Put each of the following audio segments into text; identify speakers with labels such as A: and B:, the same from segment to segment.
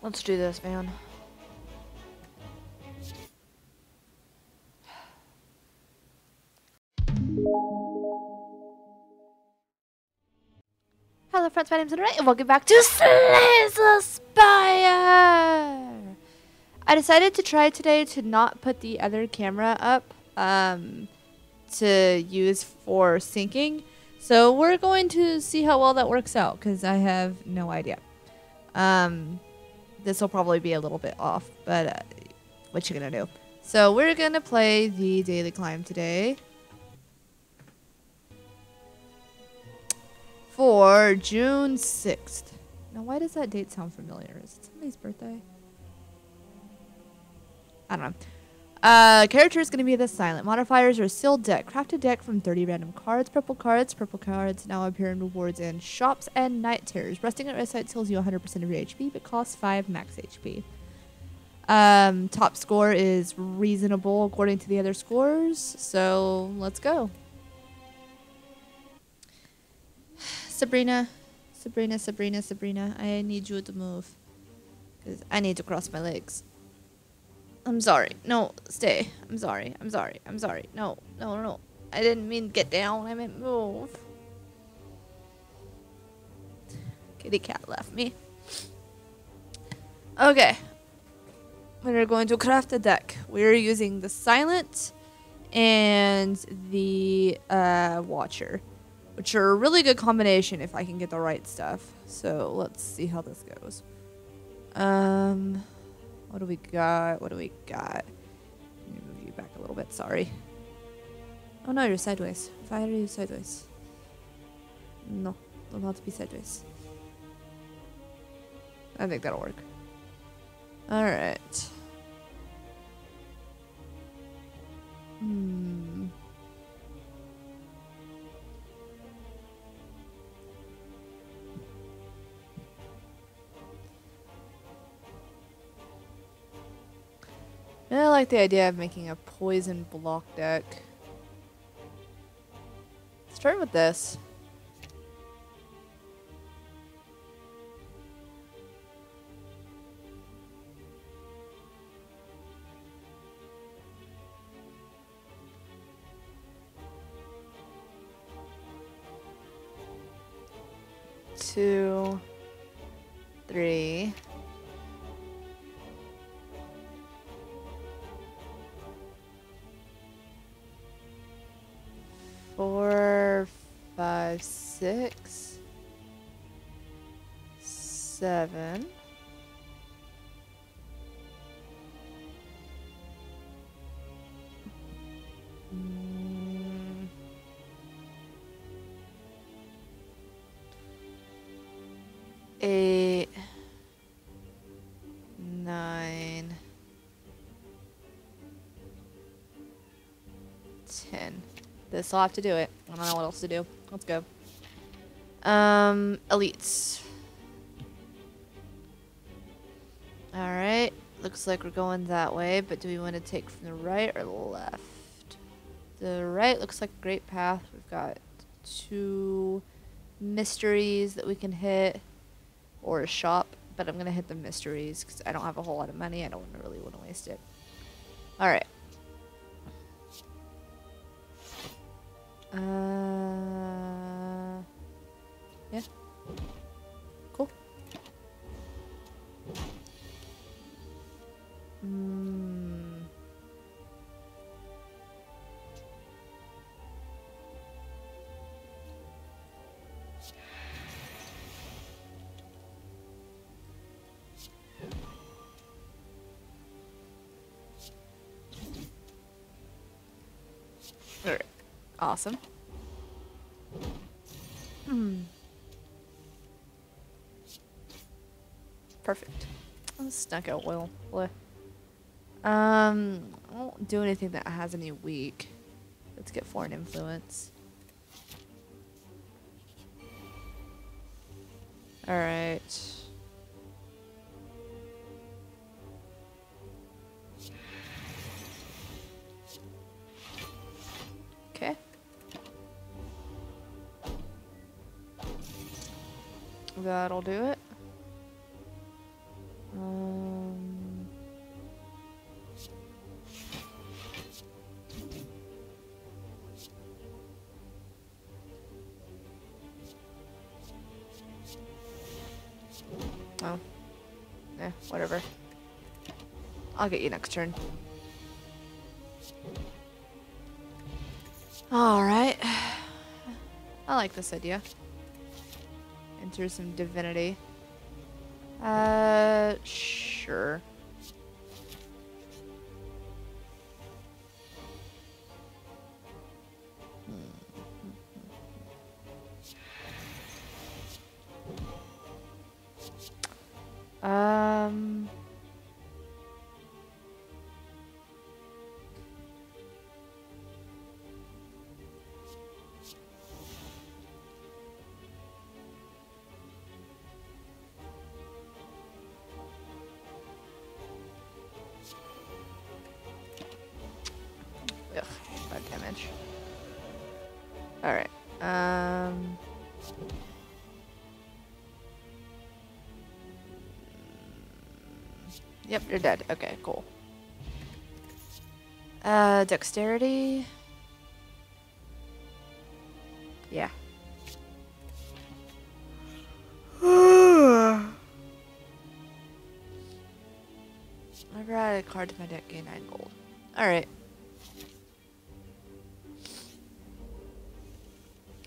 A: Let's do this, man. Hello friends, my name's Ray, and welcome back to Slay the Spire! I decided to try today to not put the other camera up um, to use for syncing. So we're going to see how well that works out, because I have no idea. Um, this will probably be a little bit off, but uh, what you gonna do? So we're gonna play the daily climb today. For June 6th. Now why does that date sound familiar? Is it somebody's birthday? I don't know. Uh, character is going to be the silent. Modifiers are sealed deck. Craft a deck from 30 random cards. Purple cards. Purple cards now appear in rewards in shops and night terrors. Resting at rest site heals you 100% of your HP, but costs 5 max HP. Um, top score is reasonable according to the other scores. So let's go. Sabrina, Sabrina, Sabrina, Sabrina, I need you to move. Because I need to cross my legs. I'm sorry. No, stay. I'm sorry. I'm sorry. I'm sorry. No, no, no. I didn't mean get down. I meant move. Kitty cat left me. Okay. We're going to craft a deck. We're using the Silent and the uh, Watcher, which are a really good combination if I can get the right stuff. So let's see how this goes. Um... What do we got? What do we got? Let me move you back a little bit. Sorry. Oh no, you're sideways. Why are you sideways? No, don't have to be sideways. I think that'll work. Alright. Hmm. I like the idea of making a poison block deck. Start with this. Two, three. 10. This'll have to do it. I don't know what else to do. Let's go. Um, elites. Alright. Looks like we're going that way, but do we want to take from the right or left? The right looks like a great path. We've got two mysteries that we can hit or a shop, but I'm going to hit the mysteries because I don't have a whole lot of money. I don't really want to waste it. All right. Uh, yeah. Cool. Hmm. Alright. Awesome. Perfect. Oh, snuck out well. Bleh. Um, I won't do anything that has any weak. Let's get foreign influence. Alright. Okay. That'll do it. I'll get you next turn. Alright. I like this idea. Enter some divinity. Uh, sure. Yep, you're dead. Okay, cool. Uh, dexterity. Yeah. Whenever I add a card to my deck, gain 9 gold. Alright.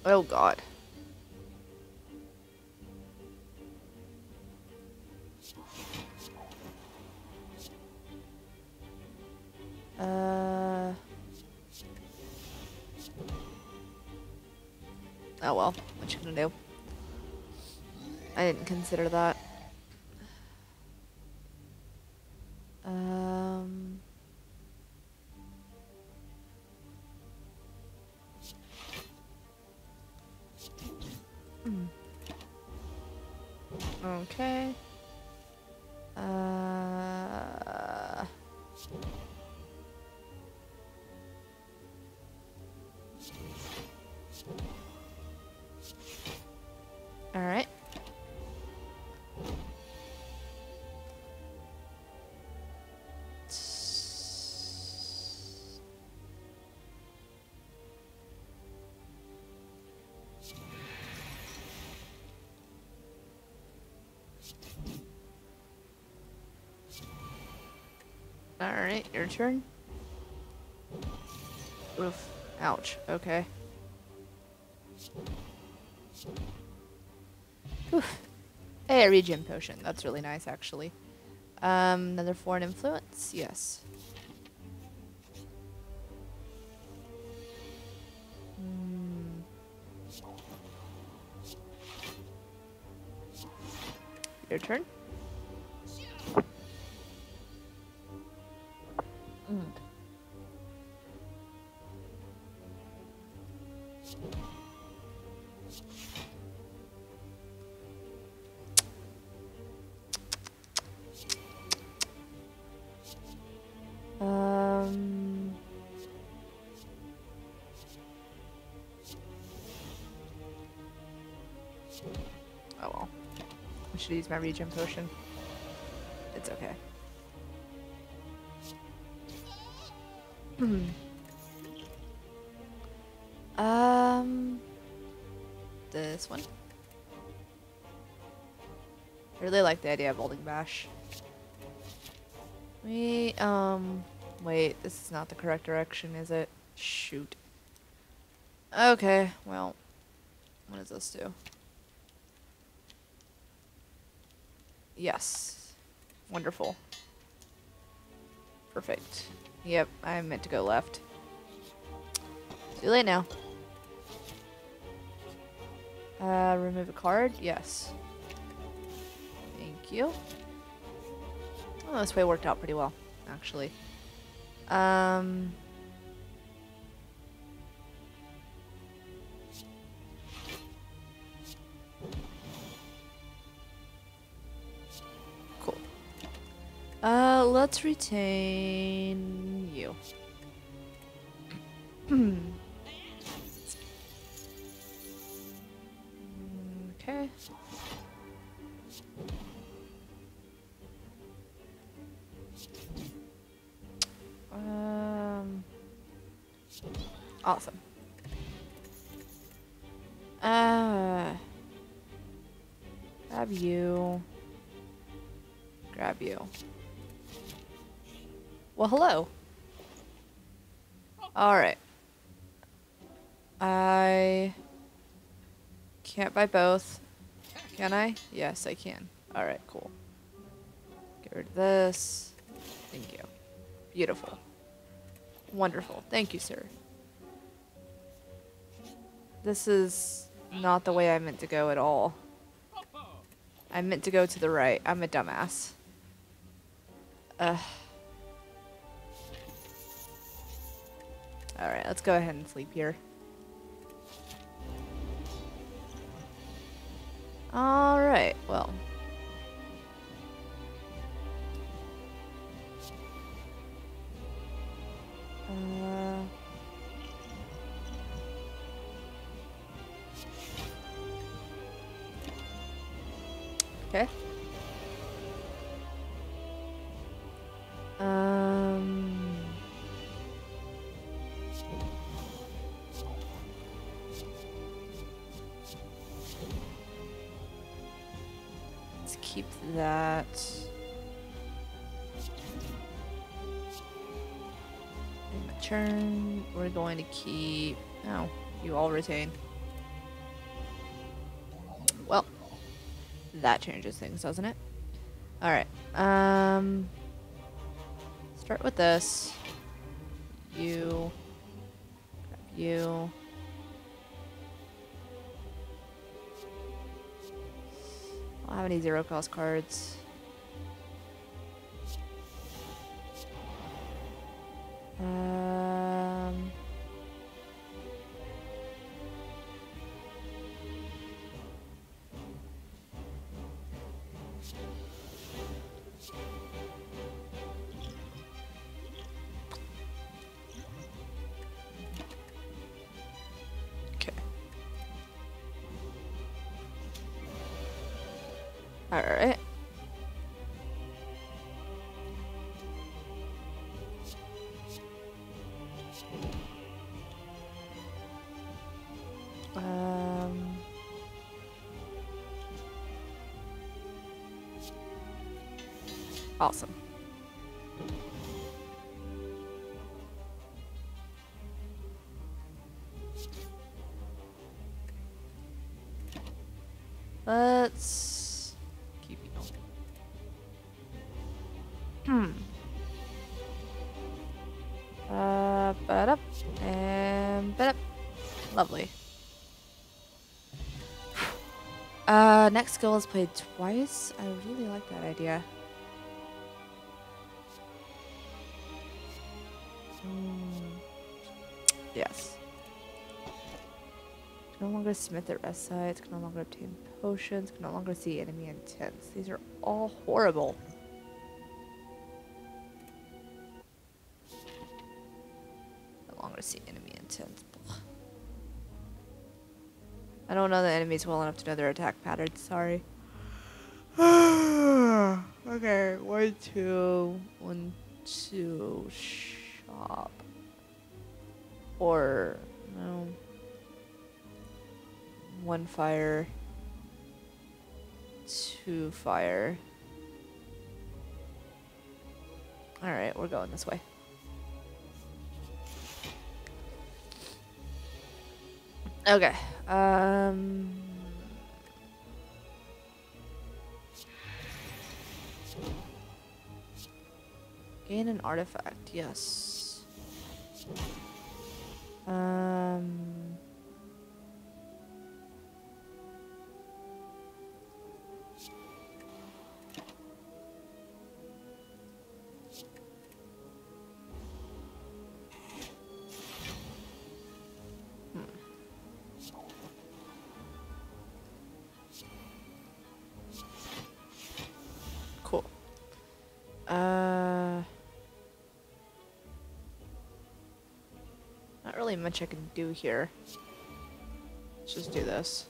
A: Oh god. Oh well, what you gonna do? I didn't consider that. Your turn. Oof. Ouch. Okay. Oof. Hey, a regen potion. That's really nice, actually. Um, another foreign influence? Yes. Hmm. Your turn. Should use my regen potion. It's okay. um. This one. I really like the idea of holding bash. We, um, wait, this is not the correct direction, is it? Shoot. Okay, well, what does this do? Yes. Wonderful. Perfect. Yep, I meant to go left. Too late now. Uh, remove a card? Yes. Thank you. This way worked out pretty well, actually. Um... let's retain you. okay. Um. Awesome. Uh. Have you. Grab you. Well, hello. Alright. I can't buy both. Can I? Yes, I can. Alright, cool. Get rid of this. Thank you. Beautiful. Wonderful. Thank you, sir. This is not the way I meant to go at all. I meant to go to the right. I'm a dumbass. Ugh. Alright, let's go ahead and sleep here. Alright, well. Uh... Okay. Keep that. In turn, we're going to keep. No, you all retain. Well, that changes things, doesn't it? All right. Um, start with this. You. Grab you. Have any zero cost cards. Um. Lovely. Uh, next skill is played twice. I really like that idea. Hmm. Yes. Can no longer smith at rest sites, can no longer obtain potions, can no longer see enemy intents. These are all horrible. No longer see enemy intents. I don't know the enemies well enough to know their attack patterns, sorry. okay, one, two, one, two, shop. Or, no. One fire. Two fire. Alright, we're going this way. Okay. Um Gain an artifact, yes. Um really much I can do here. Let's just do this.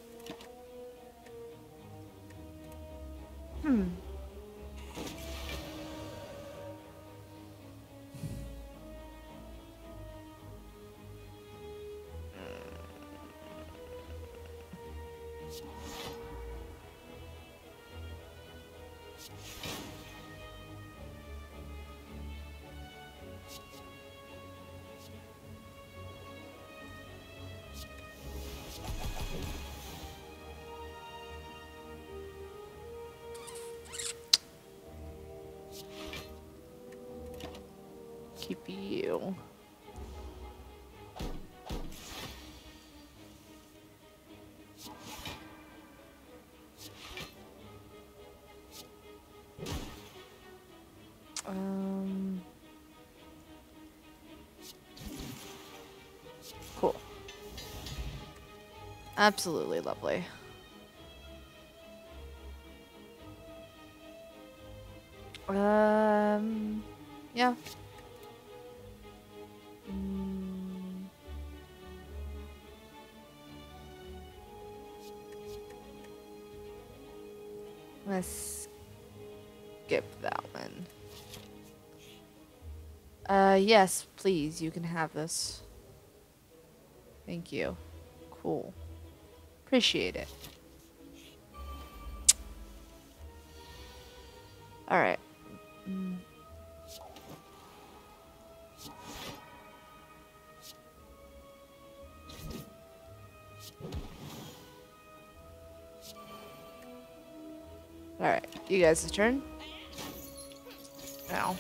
A: Absolutely lovely. Um. Yeah. Mm. Let's skip that one. Uh, yes, please, you can have this. Thank you. Cool. Appreciate it. Alright. Mm. Alright, you guys' turn. Now.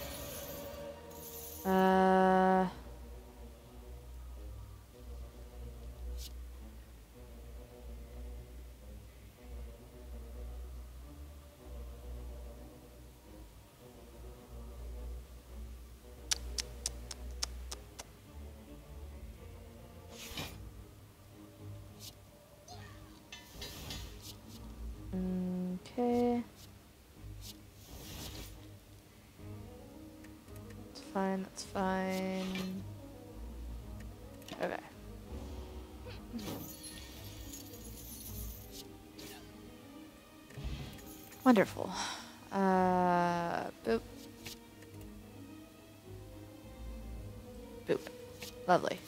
A: Fine. Okay. Wonderful. Uh, boop. Boop. Lovely.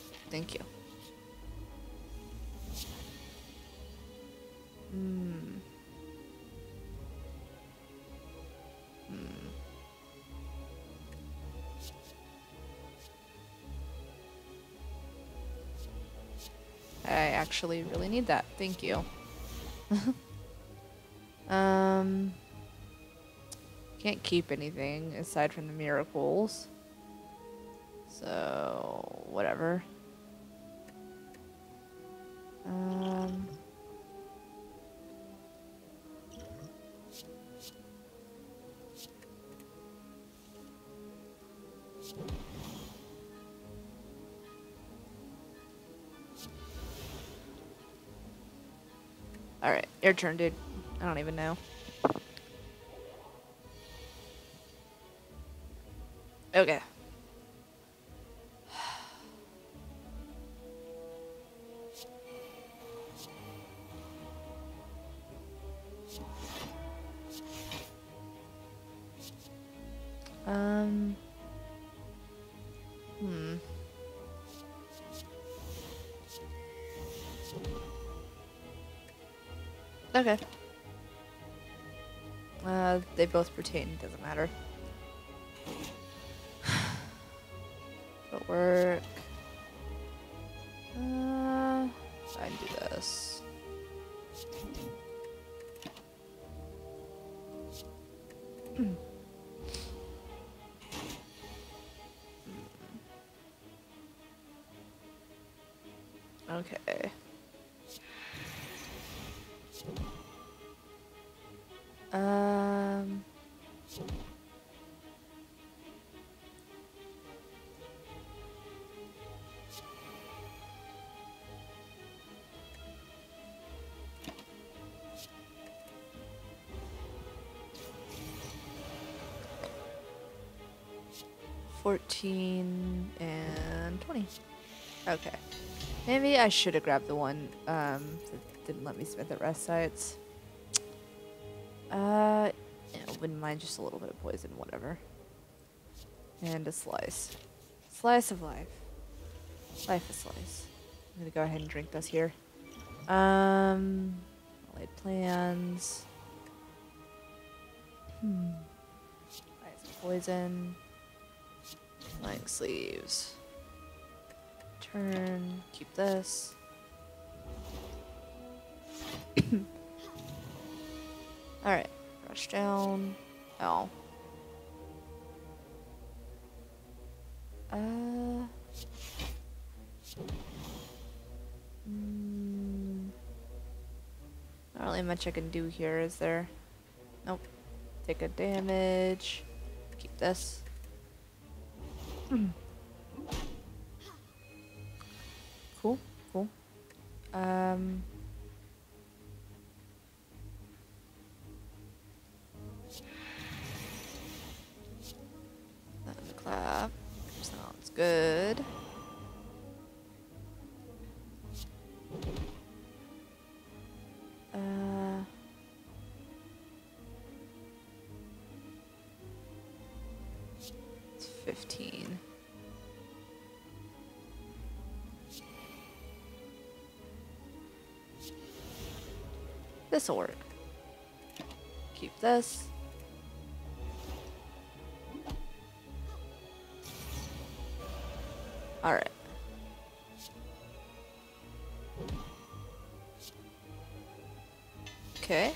A: Actually really need that. Thank you. um, can't keep anything aside from the miracles. So, whatever. Um, Alright, your turn, dude. I don't even know. Okay. Okay. Uh, they both pertain, doesn't matter. 15 and 20. Okay. Maybe I should have grabbed the one um, that didn't let me spend the rest sites. Uh, yeah, wouldn't mind just a little bit of poison, whatever. And a slice. Slice of life. Life is slice. I'm gonna go ahead and drink this here. Um, laid plans. Hmm. Poison. Flying Sleeves. Turn. Keep this. Alright. Rush down. Oh. Uh. Mm, not really much I can do here, is there? Nope. Take a damage. Keep this. Cool, cool. Um. That the clap. Sounds good. Uh. Work. Keep this. Alright. Okay.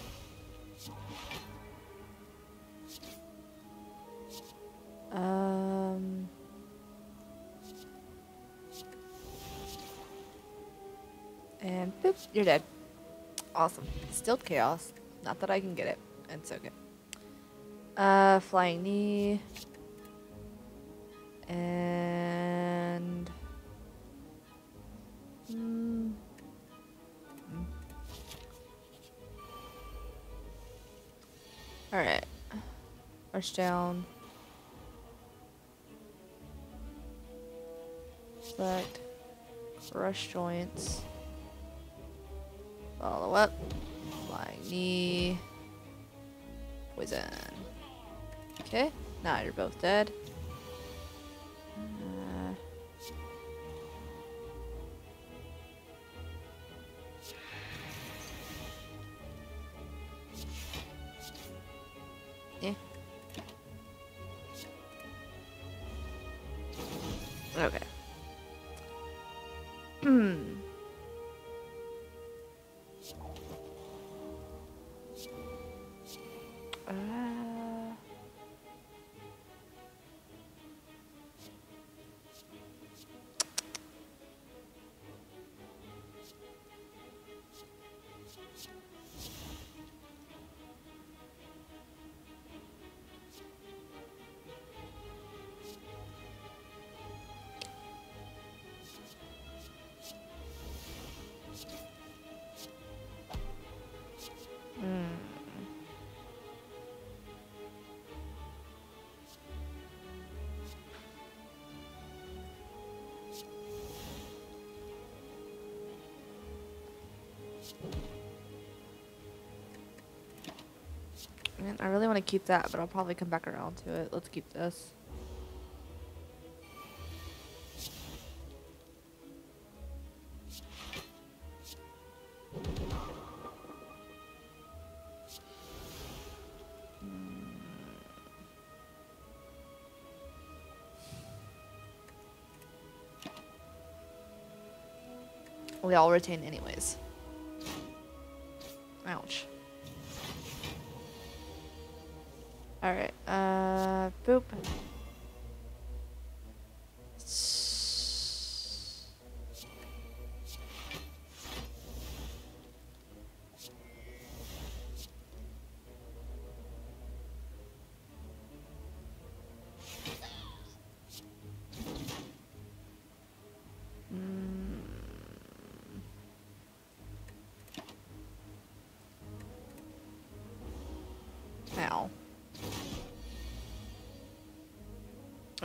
A: Um. And boop, you're dead. Awesome. Still chaos. Not that I can get it. It's okay. Uh, flying knee. And. Mm. Alright. Rush down. Select. Crush joints. Follow up. Flying knee. Poison. Okay. Now you're both dead. I really want to keep that, but I'll probably come back around to it. Let's keep this. Hmm. We all retain anyways.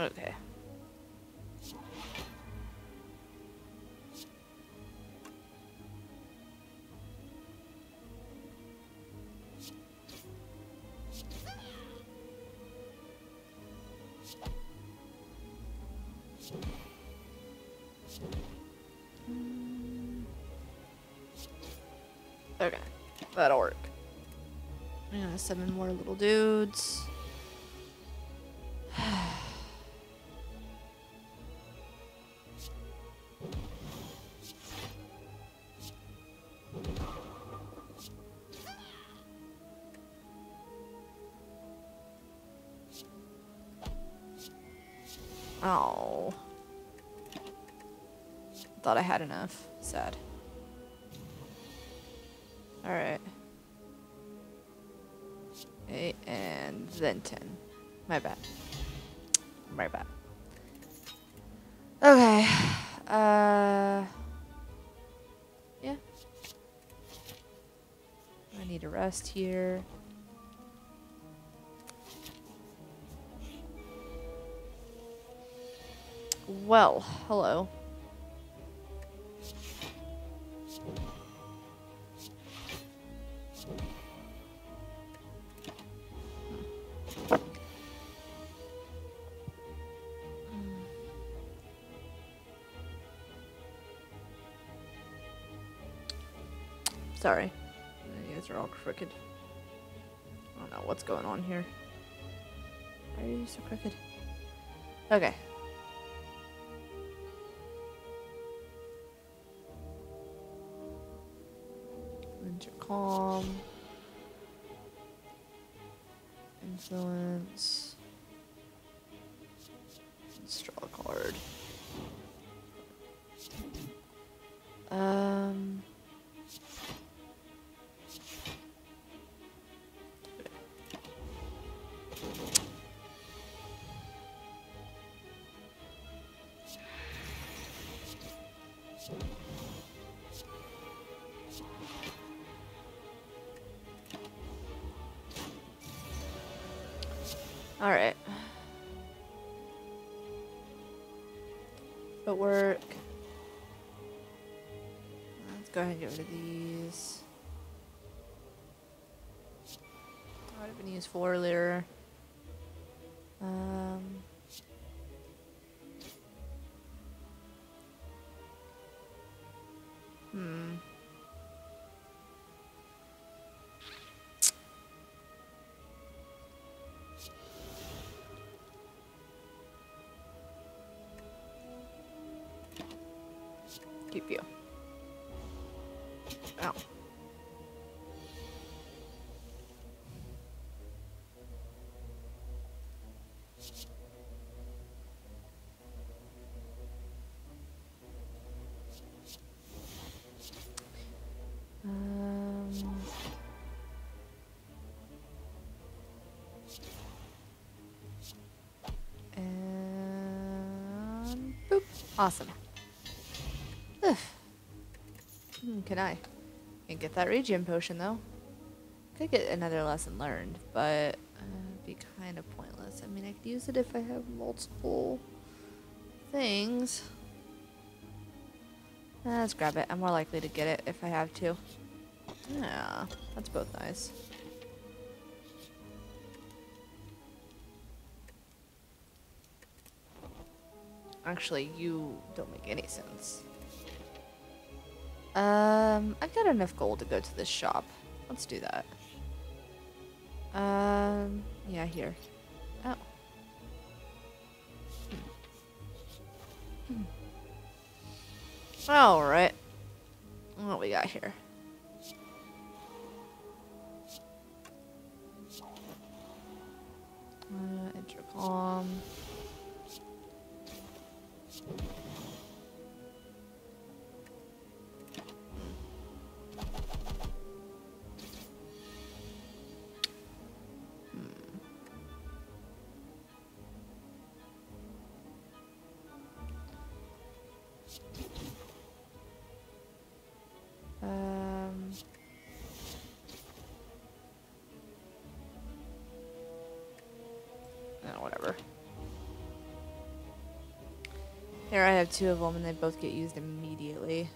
A: Okay. Okay, that'll work. Gonna summon more little dudes. My bad. My bad. Okay. Uh. Yeah. I need a rest here. Well, hello. Sorry. You guys are all crooked. I don't know what's going on here. Why are you so crooked? Okay. All right. Footwork. Let's go ahead and get rid of these. Would have been used for earlier. Keep you. Ow. Um, and boop. Awesome. Can I? Can't get that regen potion though. Could get another lesson learned, but uh, be kind of pointless. I mean, I could use it if I have multiple things. Uh, let's grab it. I'm more likely to get it if I have to. Yeah, that's both nice. Actually, you don't make any sense. Um, I've got enough gold to go to this shop. Let's do that. Um, yeah, here. Oh. Hmm. Hmm. Alright. What we got here? Uh, intercom. Have two of them and they both get used immediately.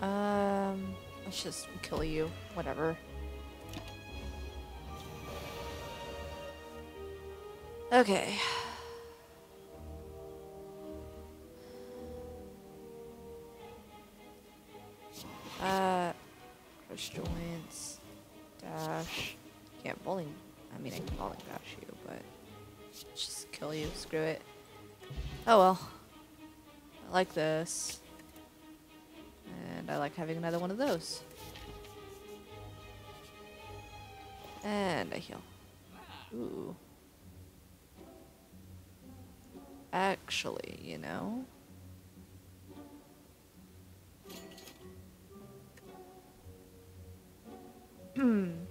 A: Um, let's just kill you. Whatever. Okay. It. Oh well. I like this. And I like having another one of those. And I heal. Ooh. Actually, you know. Hmm.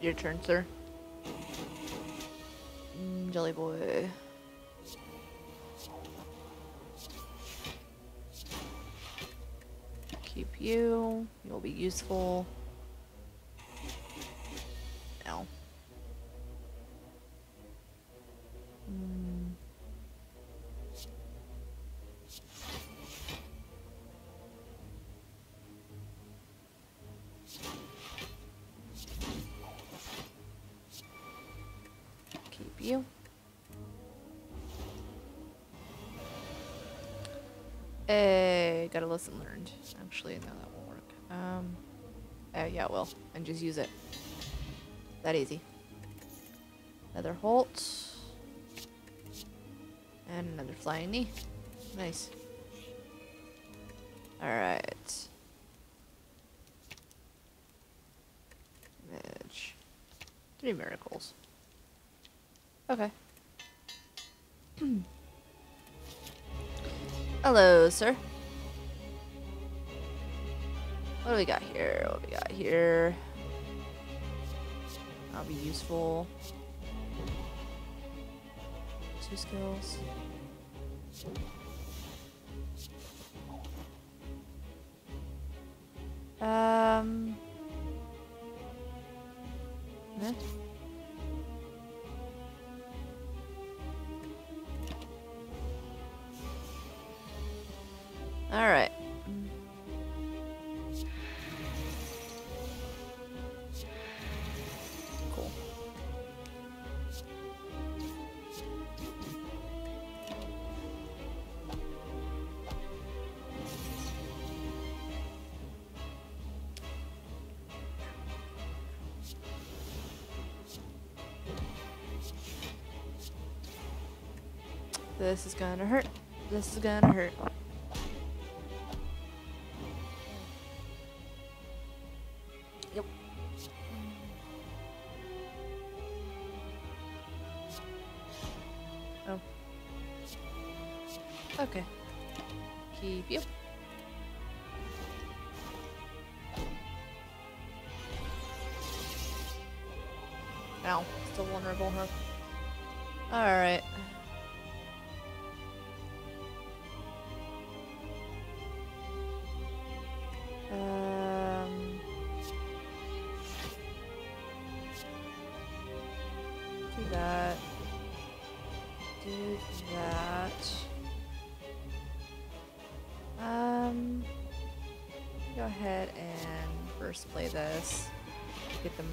A: Your turn, sir. Mm, Jelly boy. Keep you. You'll be useful. Learned. Actually, no, that won't work. Um, uh, yeah, it will. And just use it. That easy. Another halt. And another flying knee. Nice. Alright. Image. Three miracles. Okay. Hello, sir. What do we got here? What do we got here? That'll be useful. Two skills. This is gonna hurt. This is gonna hurt.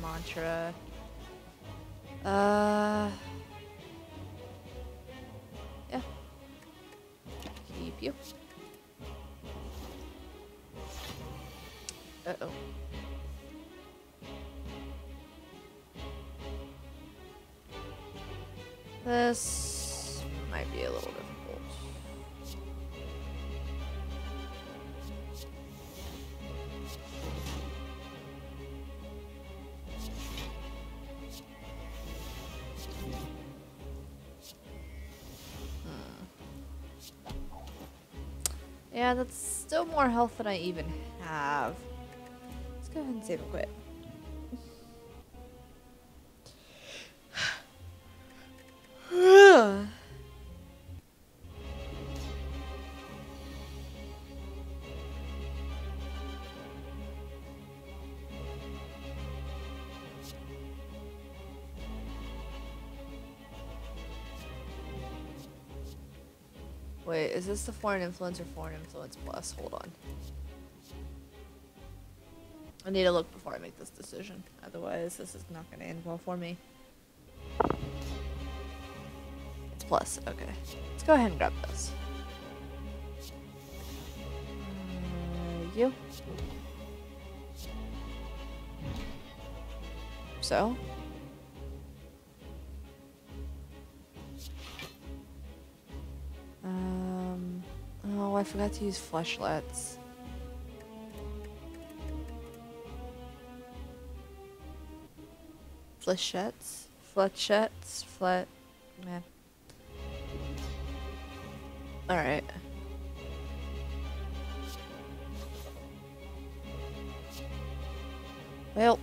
A: Mantra. Uh, yeah. Keep you. Uh oh. This Yeah, that's still more health than I even have. Let's go ahead and save and quit. Is this the foreign influence or foreign influence plus? Hold on. I need to look before I make this decision. Otherwise, this is not going to end well for me. It's plus. Okay. Let's go ahead and grab this. Uh, you. So. Oh, I forgot to use fleshlets. Flechettes? Flechettes? Flet. Man. Alright. Well.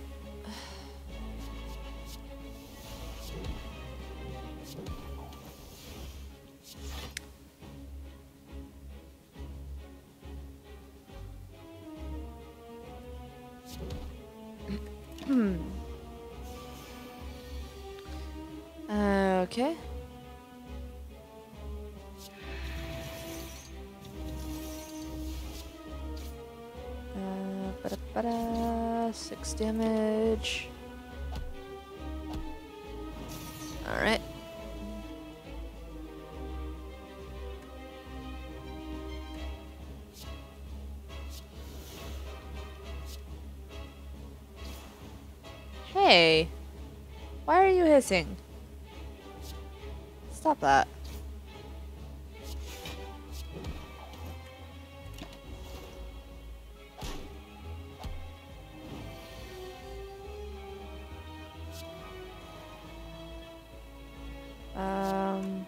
A: Hissing? Stop that. Um.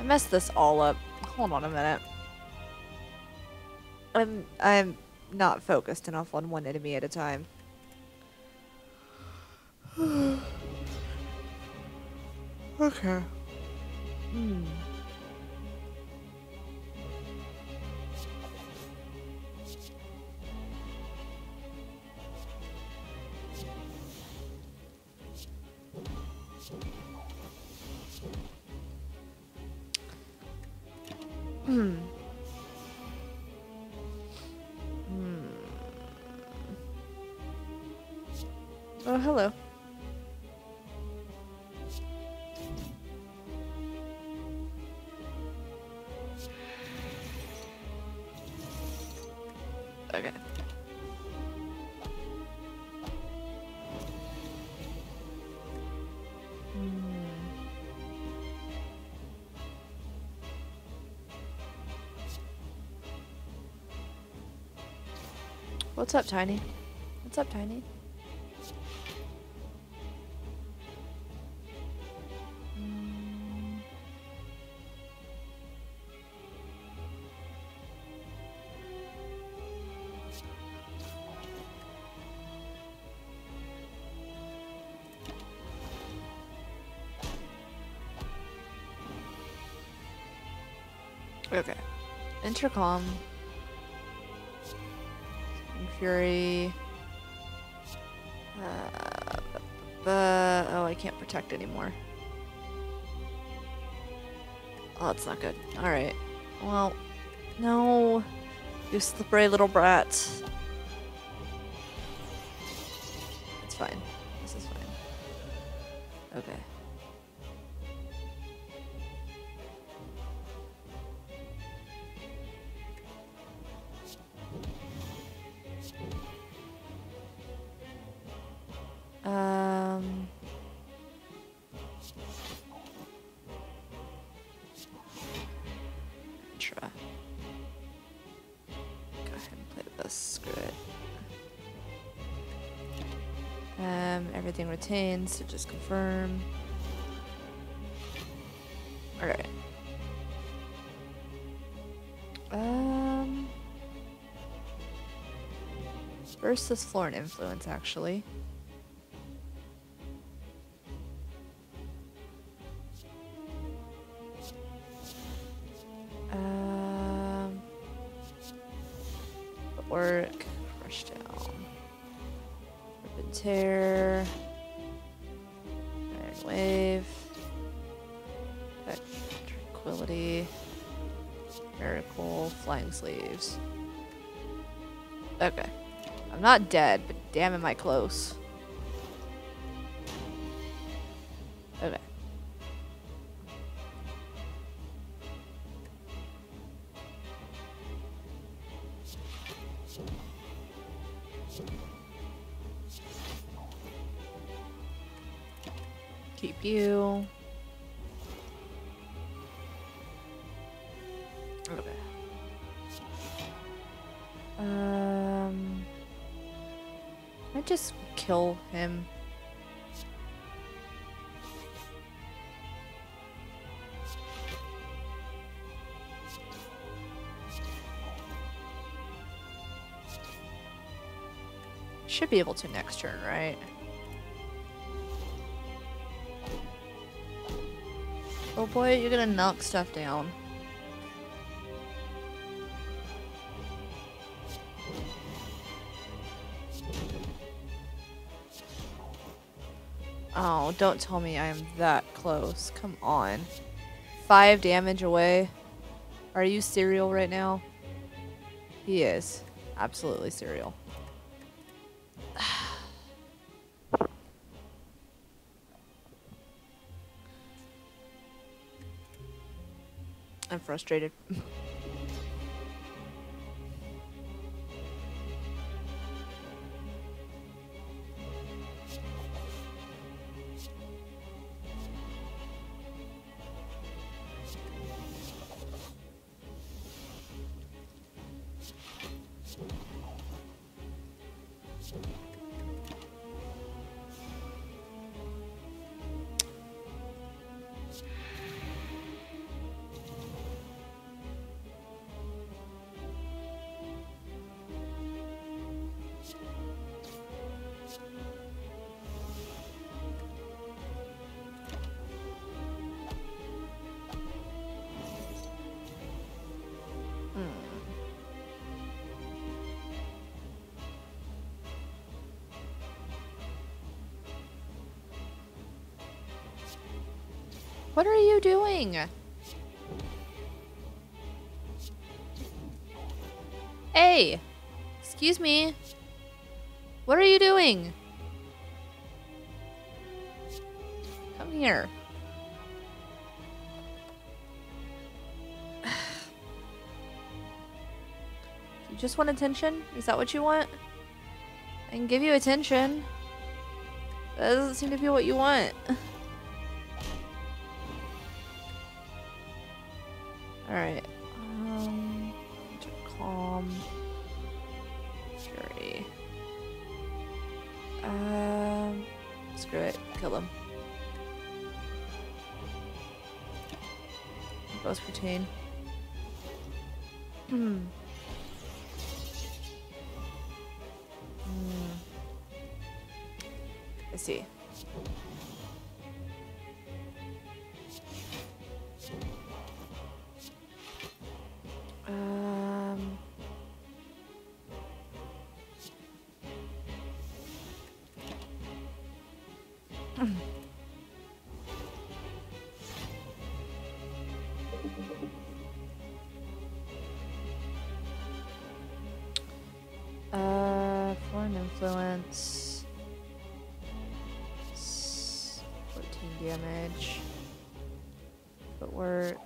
A: I messed this all up. Hold on a minute. I'm I'm not focused enough on one enemy at a time. okay. Hmm. Hmm. Hmm. Oh, hello. What's up, Tiny? What's up, Tiny? Okay. Intercom. Fury. Uh, bu- oh, I can't protect anymore. Oh, that's not good. Alright. Well, no. You slippery little brat. Everything so just confirm. Alright. Um. Versus foreign influence, actually. I'm not dead, but damn am I close. Should be able to next turn, right? Oh boy, you're gonna knock stuff down. Oh, don't tell me I am that close. Come on. Five damage away. Are you serial right now? He is. Absolutely serial. Frustrated. What are you doing? Hey! Excuse me. What are you doing? Come here. you just want attention? Is that what you want? I can give you attention. That doesn't seem to be what you want. Both influence. 14 damage. Footwork.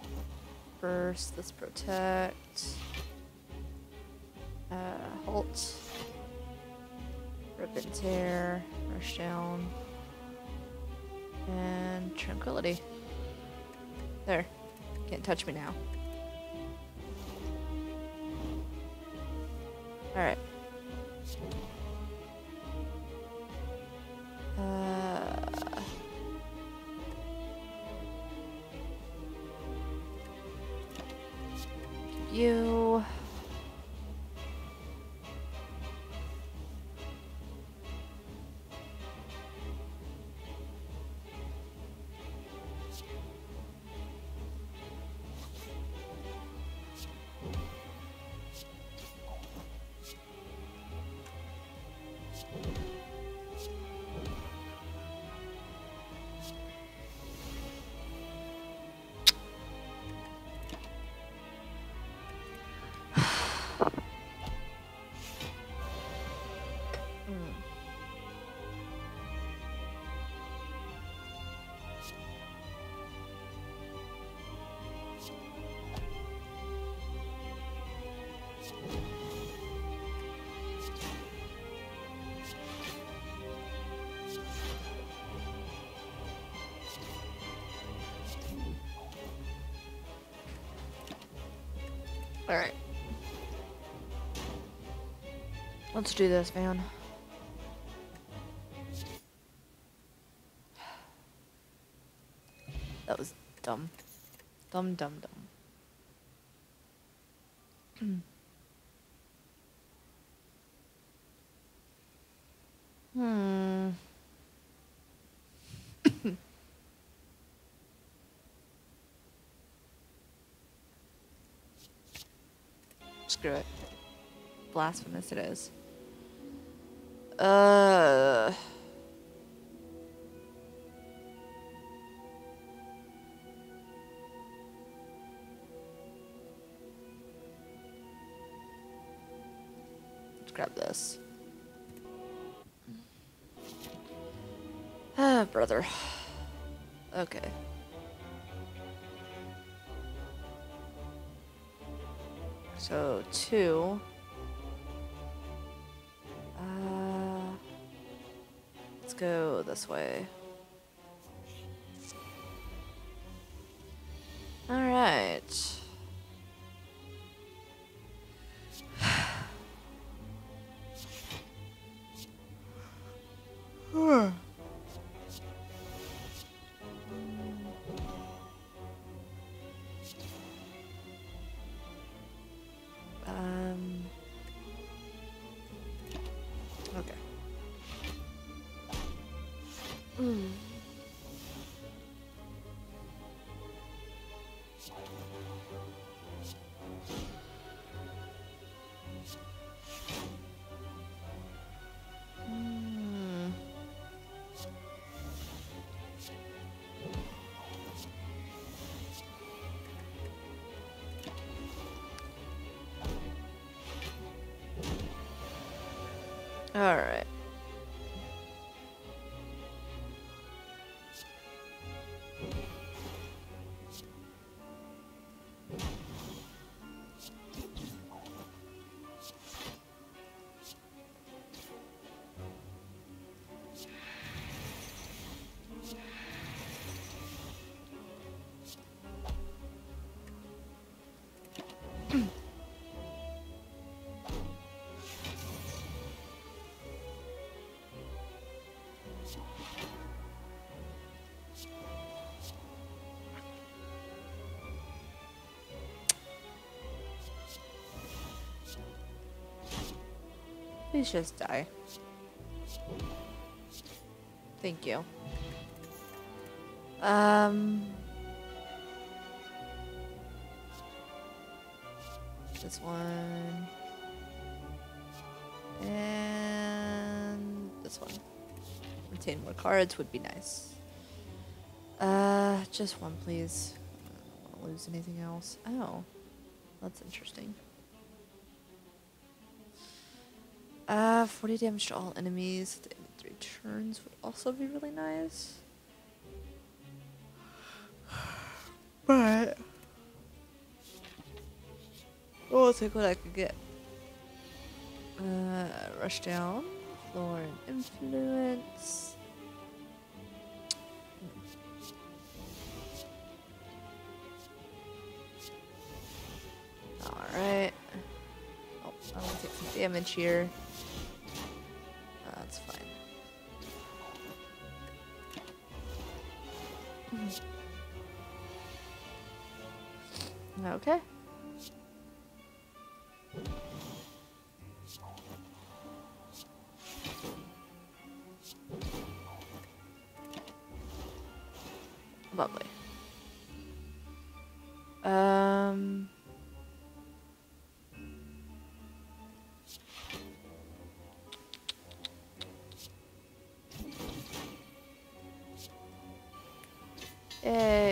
A: Burst. Let's protect. Uh, halt. Rip and tear. Rush down. And tranquility. There. Can't touch me now. Alright. Uh, Alright. Let's do this, man. That was dumb. Dumb, dumb, dumb. hmm. Screw it. Blasphemous it is. Uh. Let's grab this. Ah, brother. Okay. So, two. Uh, let's go this way. All Please just die. Thank you. Um. This one. And this one. Retain more cards would be nice. Uh, just one, please. I don't lose anything else. Oh, that's interesting. Uh, 40 damage to all enemies at the end of three turns would also be really nice. But we'll take what I could get. Uh, rush down, foreign influence. All right. Oh, I'm gonna take some damage here.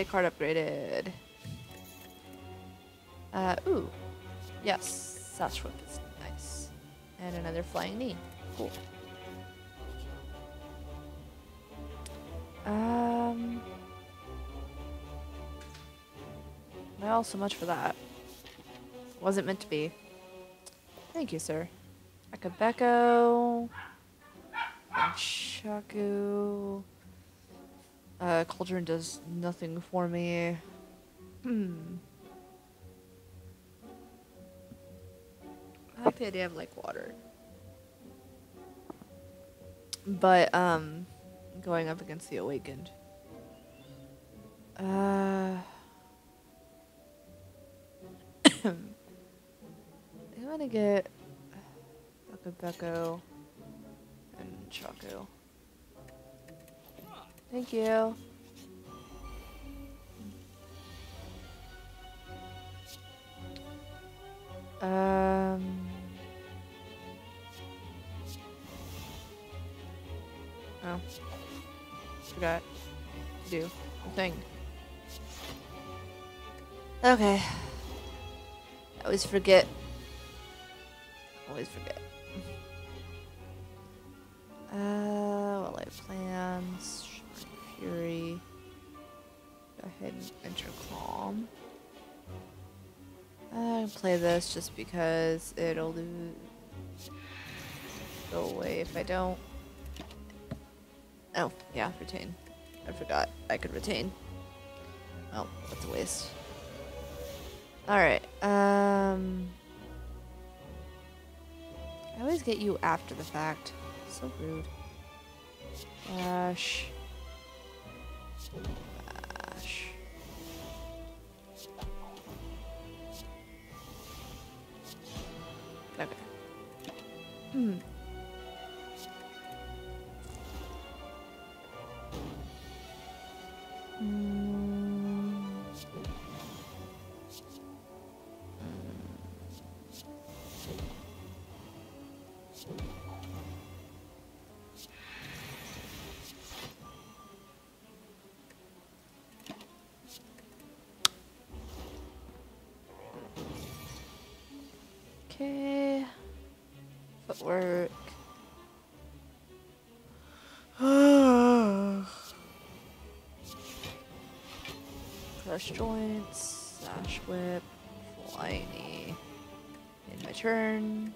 A: Card upgraded. Uh, ooh. Yes, Sash Whip is nice. And another flying knee. Cool. Um. Well, so much for that. Wasn't meant to be. Thank you, sir. Akabeko. Shaku. Uh, Cauldron does nothing for me. Hmm. like the idea of like water. But um going up against the awakened. Uh I'm gonna get Bucka Bucko and Choco. Thank you. Um. Oh. Forgot to do the thing. Okay. I always forget. Always forget. Uh, well, I have plans. Fury. Go ahead and enter calm. I'm gonna play this just because it'll do go away if I don't. Oh, yeah, retain. I forgot I could retain. Oh, that's a waste. Alright, um... I always get you after the fact. So rude. Bash. Okay. Hmm. Crush joints, sash whip, flying In my turn.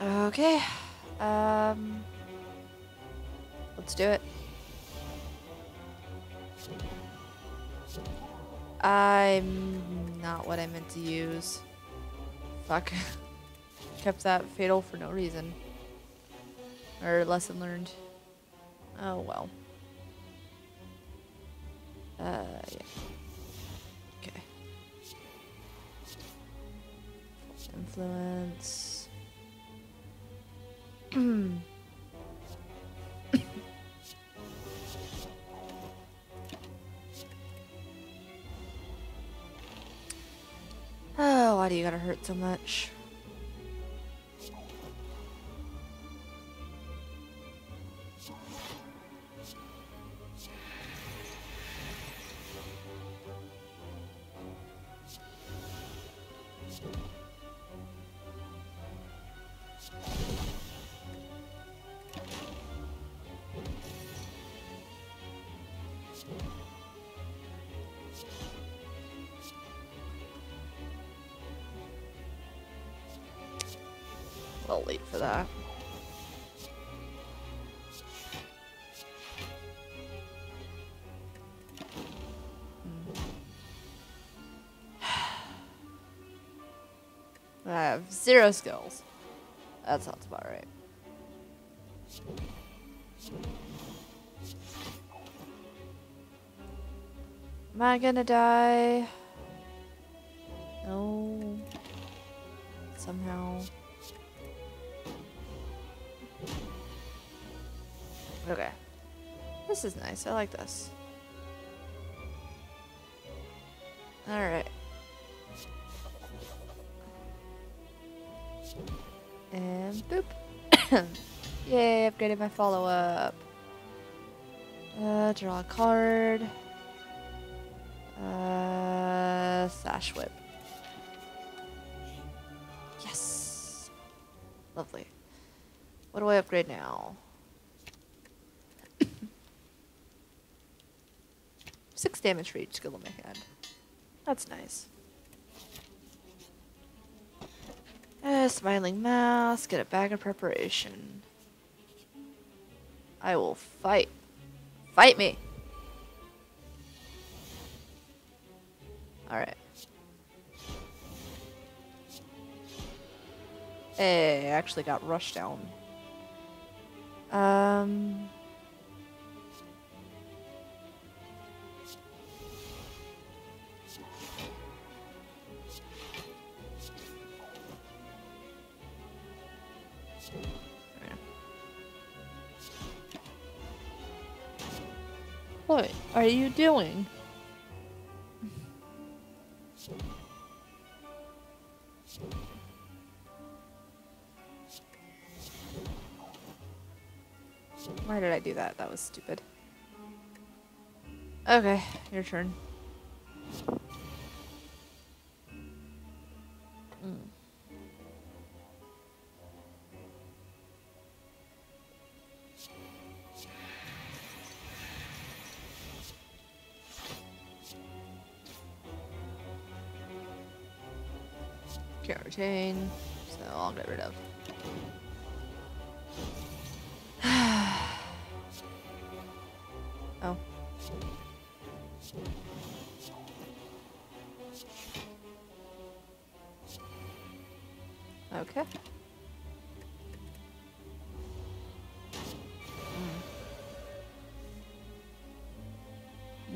A: Okay. Um. Let's do it. I'm what I meant to use. Fuck. Kept that fatal for no reason. Or lesson learned. Oh well. So much? Have zero skills. That sounds about right. Am I gonna die? No. Somehow. Okay. This is nice. I like this. Alright. And boop. Yay, upgraded my follow up. Uh, draw a card. Uh, Sash Whip. Yes. Lovely. What do I upgrade now? Six damage for each skill in my hand. That's nice. Smiling mask, get a bag of preparation. I will fight. Fight me! Alright. Hey, I actually got rushed down. Um... What are you doing? Why did I do that? That was stupid. Okay, your turn. Oh. Okay. Hmm.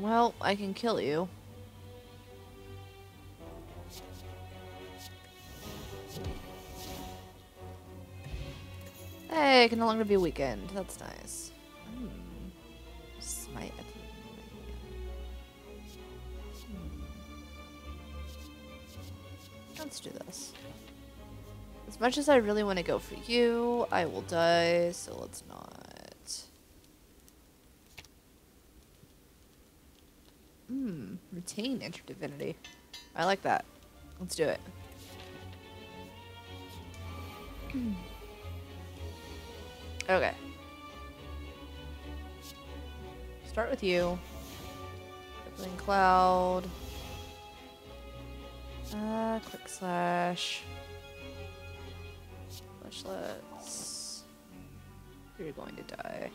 A: Well, I can kill you. Hey, it can no longer be weakened. That's nice. As much as I really want to go for you, I will die, so let's not. Hmm, retain Enter Divinity. I like that. Let's do it. okay. Start with you. Crippling Cloud. Uh, quick slash. Fleshlets. You're going to die.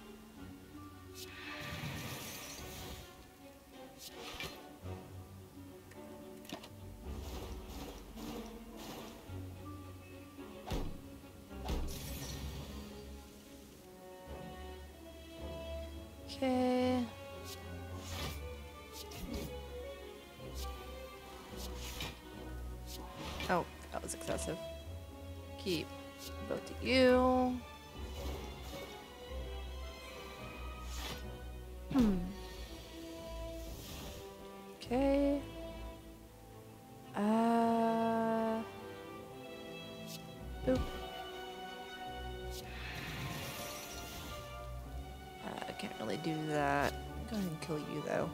A: Boop. Uh, I can't really do that. Go ahead and kill you though.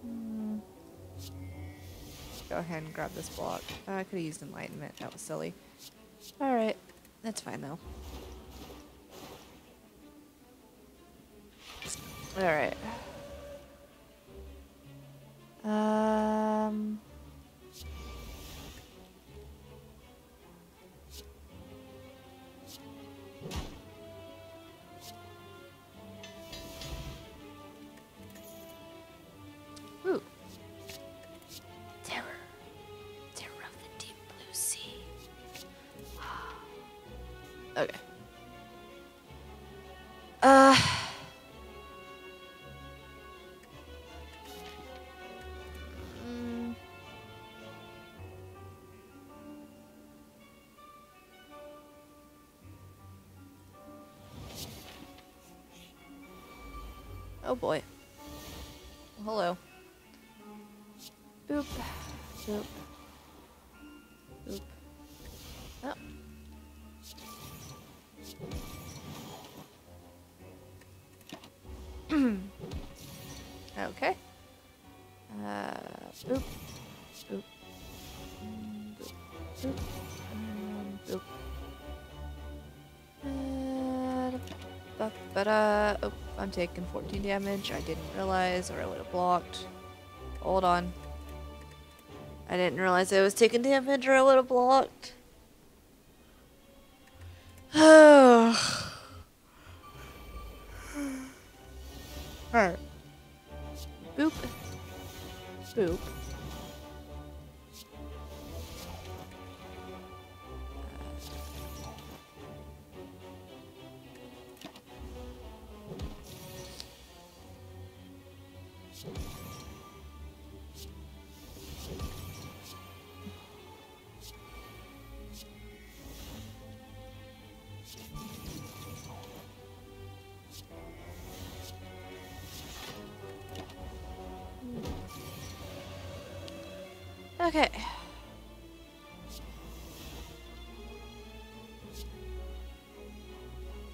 A: Hmm. Go ahead and grab this block. Uh, I could have used enlightenment. That was silly. Alright. That's fine though. Alright. Um. Oh boy. Hello. Boop. Boop. Boop. Oh. okay. Uh, boop. Boop. Boop. Boop. Boop. Uh, ba- ba-da. Oh, I'm taking 14 damage. I didn't realize, or I would have blocked. Hold on. I didn't realize I was taking damage, or I would have blocked.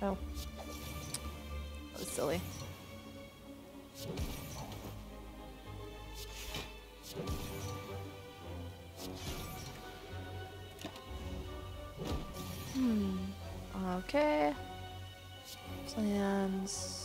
A: Oh. That was silly. Hmm. Okay. Plans.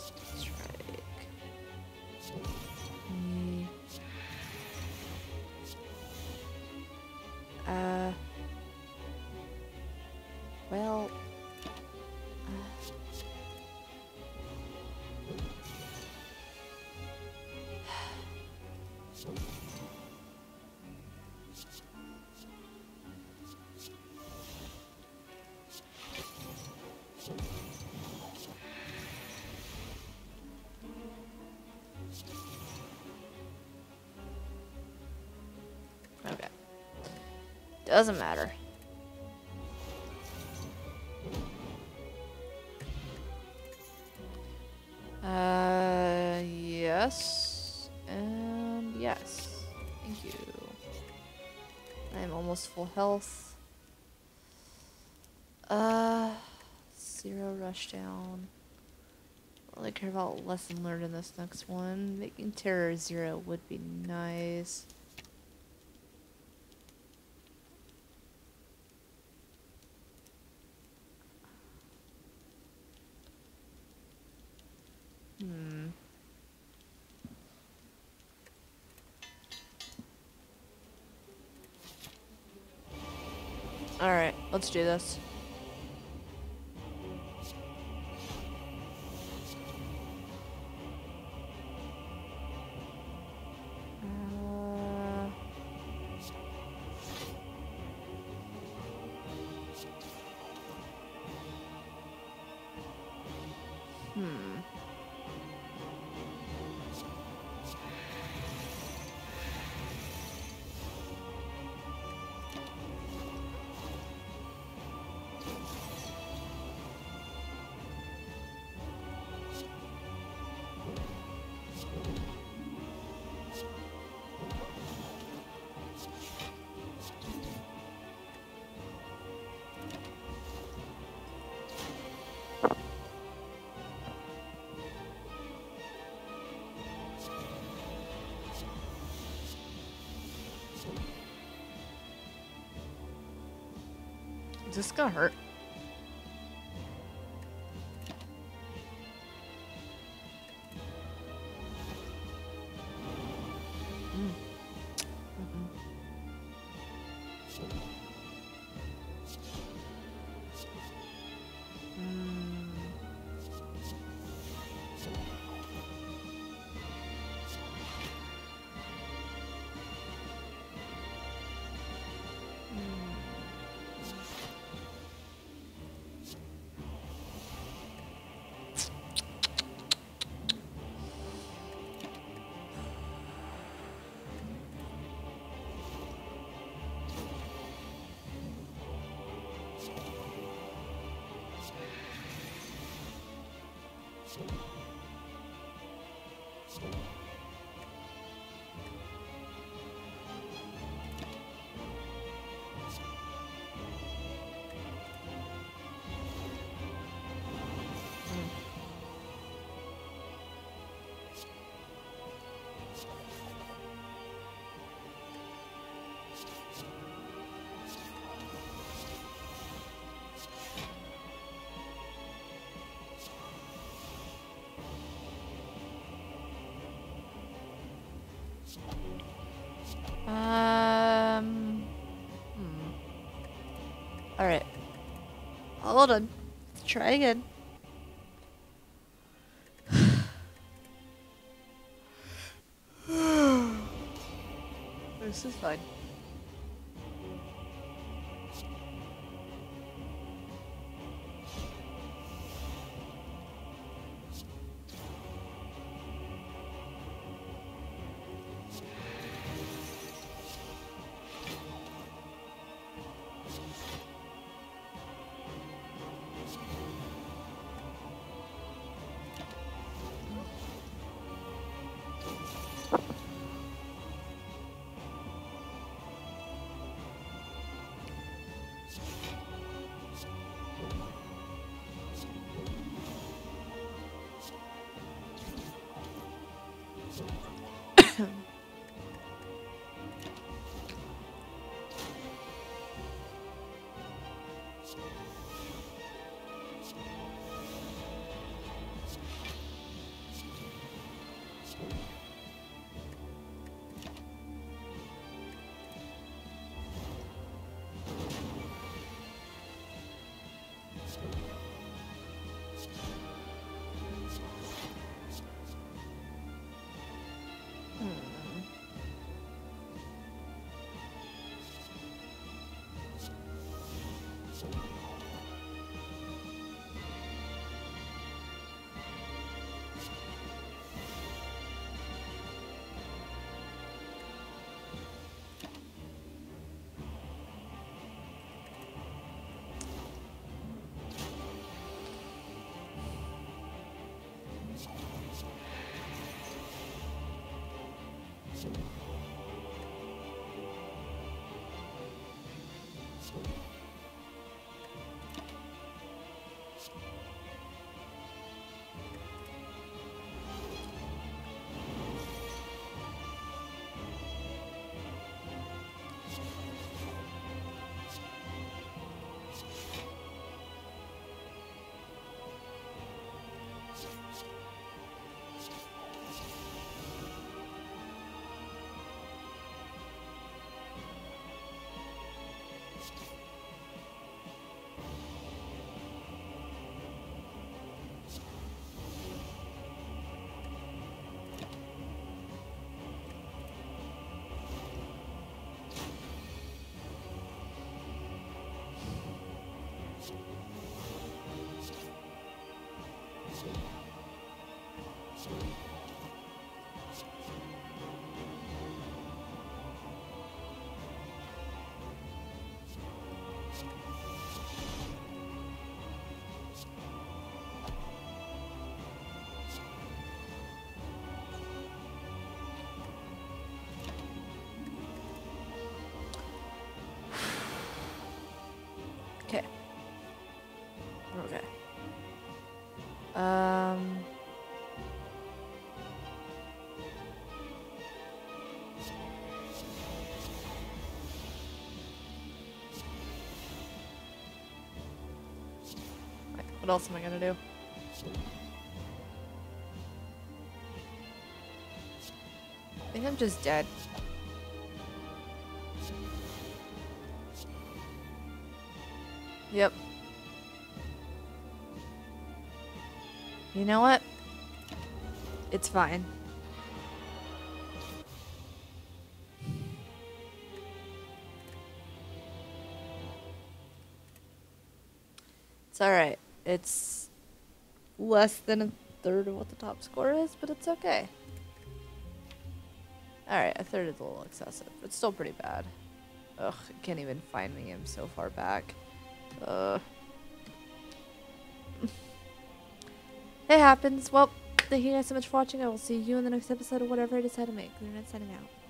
A: Doesn't matter. Uh, yes. And yes. Thank you. I'm almost full health. Uh, zero Rushdown. Really care about lesson learned in this next one. Making terror zero would be nice. Hmm. Alright, let's do this. Is this gonna hurt? Hold on. Let's try again. this is fine. Okay. What else am I gonna do? I think I'm just dead. Yep. You know what? It's fine. It's alright. It's less than a third of what the top score is, but it's okay. Alright, a third is a little excessive. It's still pretty bad. Ugh, can't even find me. I'm so far back. Uh. it happens. Well, thank you guys so much for watching. I will see you in the next episode of whatever I decide to make. We're not signing out.